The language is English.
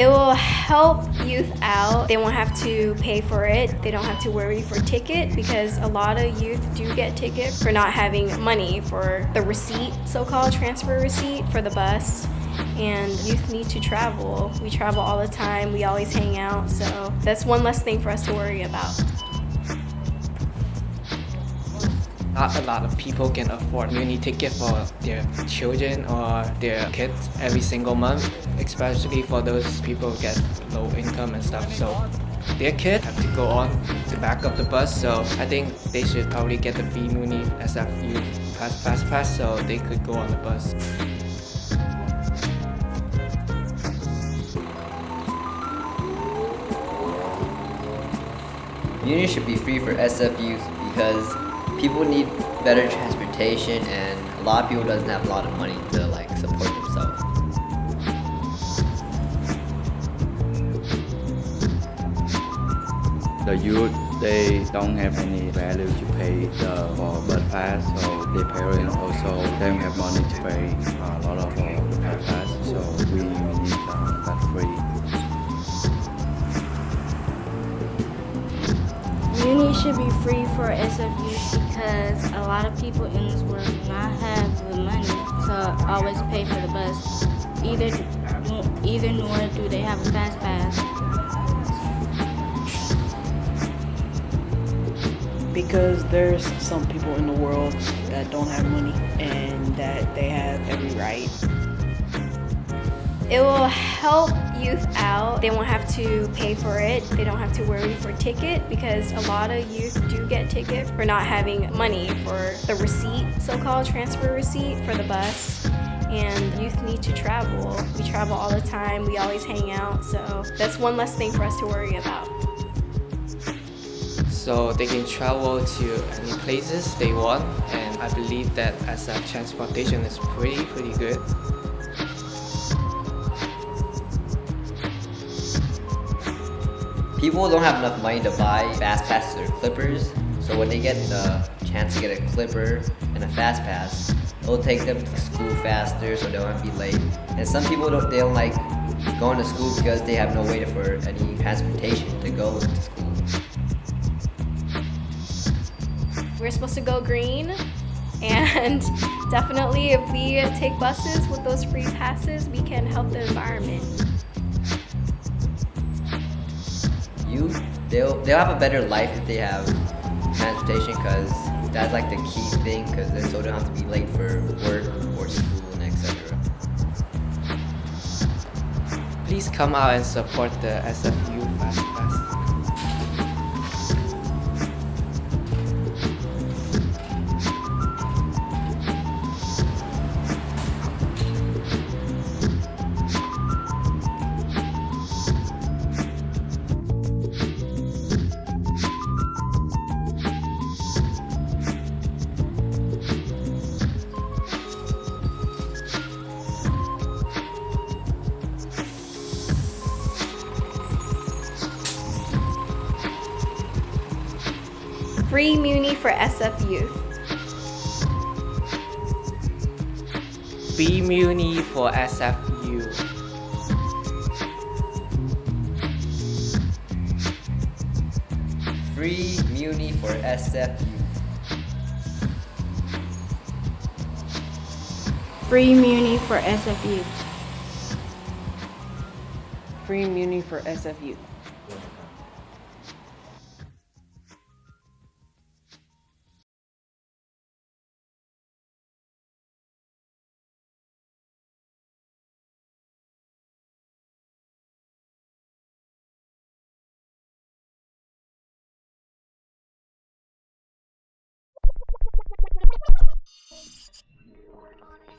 It will help youth out. They won't have to pay for it. They don't have to worry for ticket because a lot of youth do get ticket for not having money for the receipt, so-called transfer receipt for the bus. And youth need to travel. We travel all the time. We always hang out. So that's one less thing for us to worry about. Not a lot of people can afford Muni ticket for their children or their kids every single month, especially for those people who get low income and stuff. So their kid have to go on the back of the bus. So I think they should probably get the free Muni SF youth pass, pass pass so they could go on the bus. Muni should be free for SF youth because people need better transportation and a lot of people doesn't have a lot of money to like support themselves. The youth they don't have any value to pay the for bus pass, so their parents also don't have money to pay a lot of uh, bus pass, so we should be free for SF youth because a lot of people in this world do not have the money to always pay for the bus. Either, either nor do they have a fast pass. because there's some people in the world that don't have money and that they have every right. It will help youth out. They won't have to pay for it. They don't have to worry for ticket because a lot of youth do get ticket for not having money for the receipt, so-called transfer receipt for the bus. And youth need to travel. We travel all the time. We always hang out. So that's one less thing for us to worry about. So they can travel to any places they want and I believe that as a transportation is pretty pretty good. People don't have enough money to buy fast passes or clippers, so when they get the chance to get a clipper and a fast pass, it'll take them to school faster so they won't be late. And some people don't they don't like going to school because they have no way for any transportation to go to school. We're supposed to go green and definitely if we take buses with those free passes, we can help the environment. They'll, they'll have a better life if they have transportation because that's like the key thing because they so don't have to be late for work or school and etc. Please come out and support the SF youth Free Muni for SF Youth. Free Muni for SF youth. Free Muni for SF youth. Free Muni for SF youth. Free Muni for SF youth. Oh,